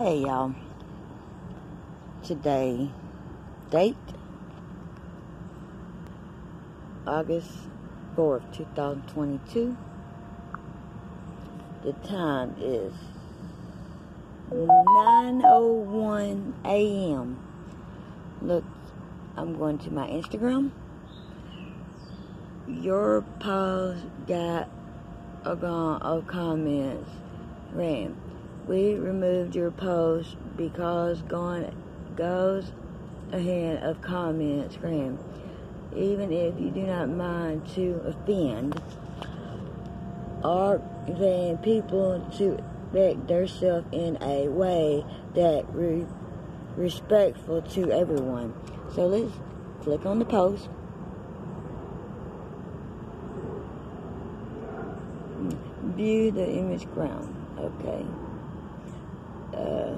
Hey y'all. Today, date August 4th, 2022. The time is 9:01 a.m. Look, I'm going to my Instagram. Your post got a gone of comments. Ram. We removed your post because gone goes ahead of comments, Graham. Even if you do not mind to offend, or then people to expect themselves in a way that re- respectful to everyone. So let's click on the post. View the image ground. Okay uh,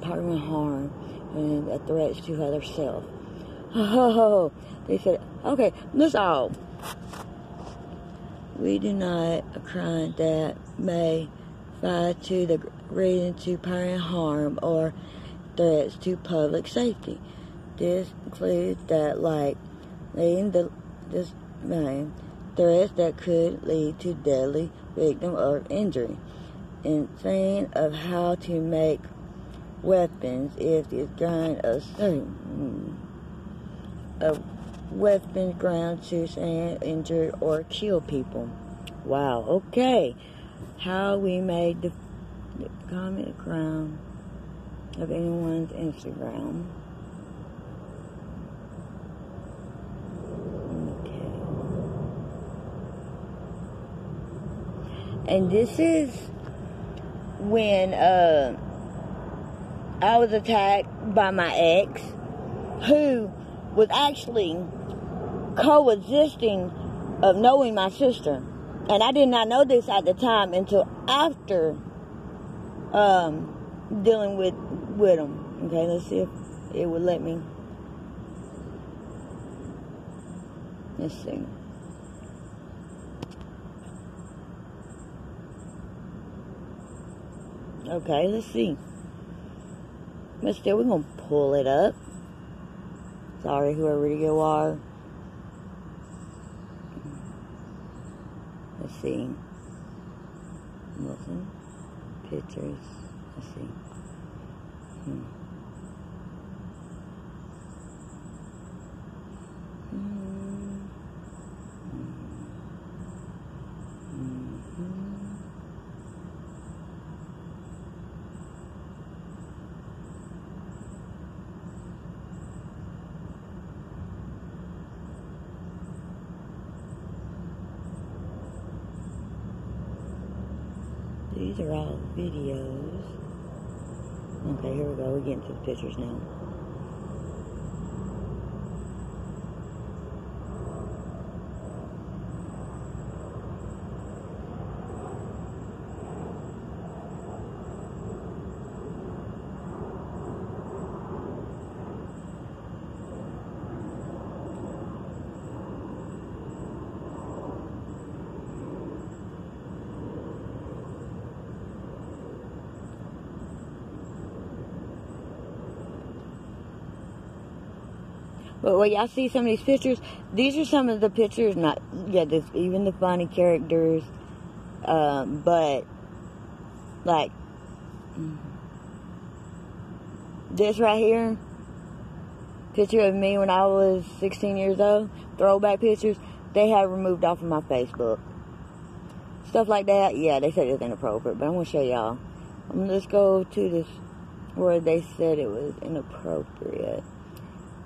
pardon harm, and a threats to other self. Oh, they said, okay, that's all. We deny a crime that may fight to the reason to parent harm or threats to public safety. This includes that like leading the this man threats that could lead to deadly victim of injury. Insane of how to make weapons if it's gun a uh, certain a mm, weapon ground to sand, injure, or kill people. Wow, okay. How we made the, the comment ground of anyone's Instagram. And this is when uh, I was attacked by my ex, who was actually coexisting of knowing my sister. And I did not know this at the time until after um, dealing with with him. Okay, let's see if it would let me. Let's see. Okay, let's see. Still, we're to pull it up. Sorry, whoever you are. Let's see. Listen. Pictures. Let's see. Hmm. These are all videos. Okay, here we go. We're getting to the pictures now. But when y'all see some of these pictures, these are some of the pictures, not, yeah, this, even the funny characters, um, but, like, this right here, picture of me when I was 16 years old, throwback pictures, they have removed off of my Facebook. Stuff like that, yeah, they said it's inappropriate, but I'm to show y'all. Let's go to this where they said it was inappropriate.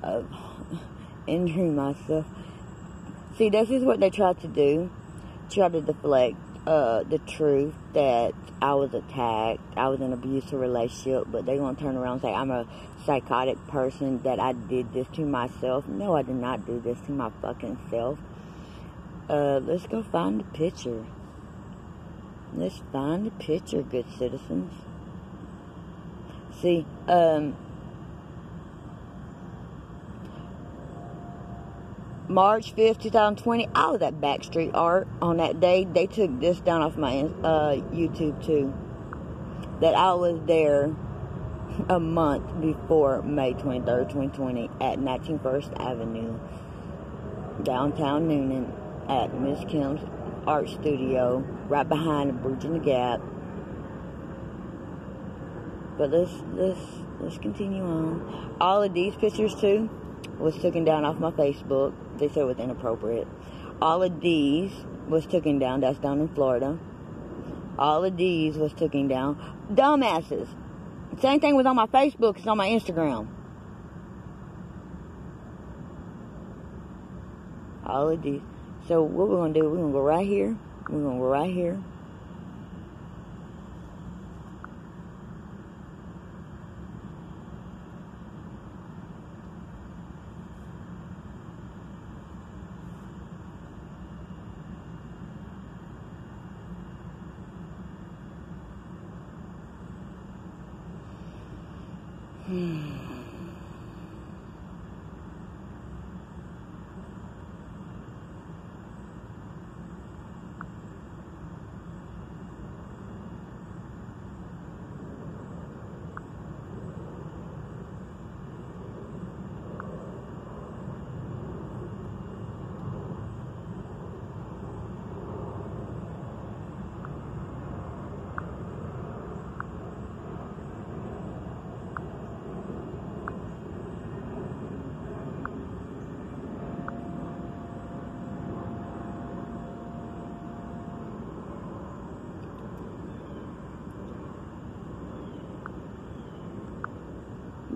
Uh, injuring myself. See, this is what they tried to do. Try to deflect uh, the truth that I was attacked, I was in an abusive relationship, but they're going to turn around and say I'm a psychotic person, that I did this to myself. No, I did not do this to my fucking self. Uh, let's go find the picture. Let's find the picture, good citizens. See, um, March 5th, 2020, I was at Backstreet Art on that day. They took this down off my uh, YouTube too. That I was there a month before May 23rd, 2020 at 19th Avenue, downtown Noonan, at Miss Kim's Art Studio, right behind the Bridge in the Gap. But let's let's let's continue on. All of these pictures too was taken down off my Facebook. They said it was inappropriate. All of these was taken down. That's down in Florida. All of these was taken down. Dumbasses. Same thing was on my Facebook. It's on my Instagram. All of these. So what we're gonna do? We're gonna go right here. We're gonna go right here. Hmm.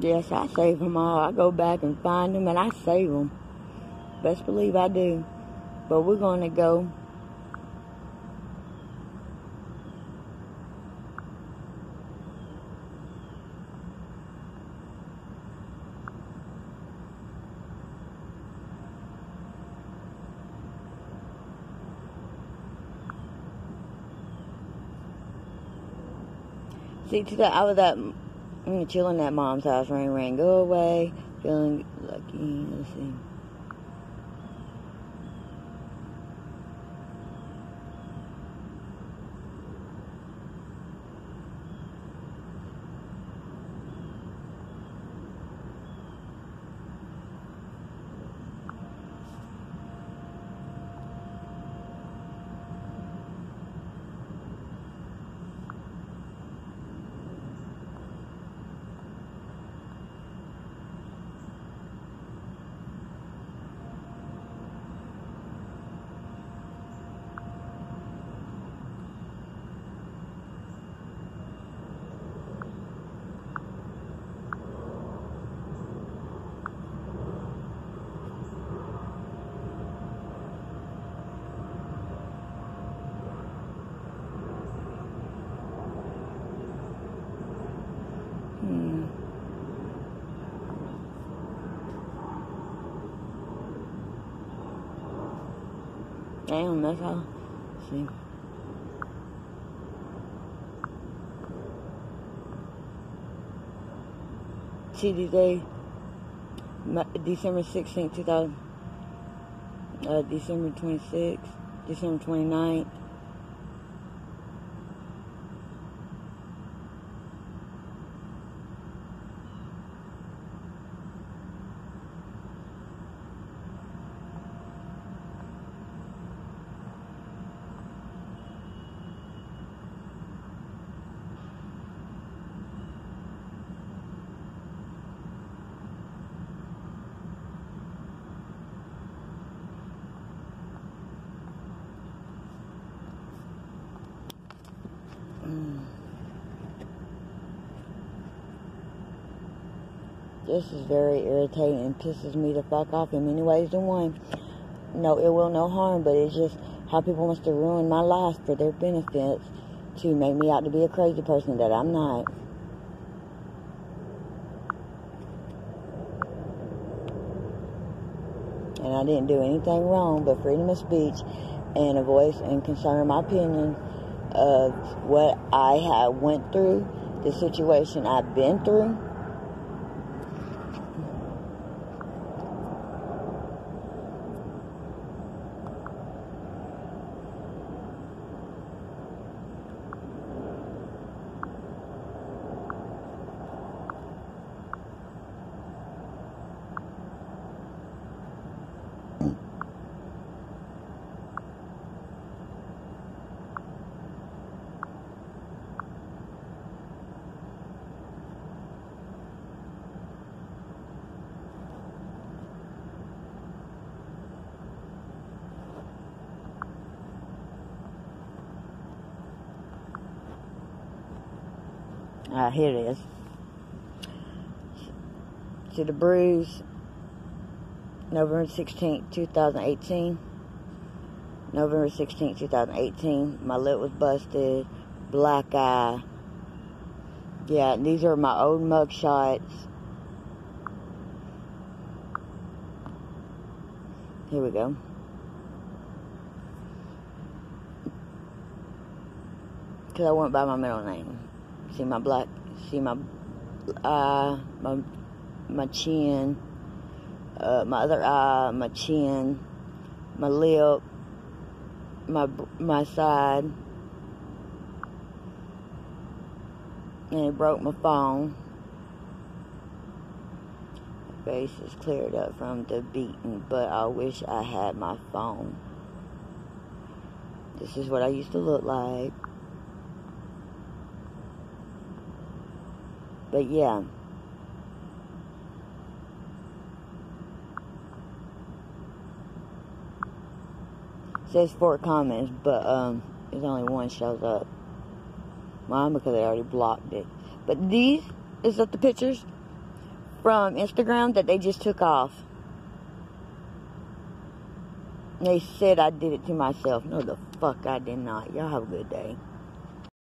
Yes, I save them all. I go back and find them and I save them. Best believe I do. But we're going to go. See, today I was at I'm chilling at mom's house. Rain, rain, go away. Feeling lucky. Let's see. Damn, that's how. See. TD December 16th, 2000, uh, December 26th, December 29th. This is very irritating and pisses me the fuck off in many ways than one. No it will, no harm, but it's just how people wants to ruin my life for their benefits to make me out to be a crazy person that I'm not. And I didn't do anything wrong but freedom of speech and a voice and concern my opinion of what I have went through, the situation I've been through Ah, here it is. See the bruise. November 16th, 2018. November 16th, 2018. My lip was busted. Black eye. Yeah, these are my old mug shots. Here we go. Because I went by my middle name. See my black, see my eye, my, my chin, uh, my other eye, my chin, my lip, my, my side. And it broke my phone. My face is cleared up from the beating, but I wish I had my phone. This is what I used to look like. But yeah. Says four comments, but um, there's only one shows up. Mine because they already blocked it. But these is that the pictures from Instagram that they just took off. They said I did it to myself. No, the fuck I did not. Y'all have a good day.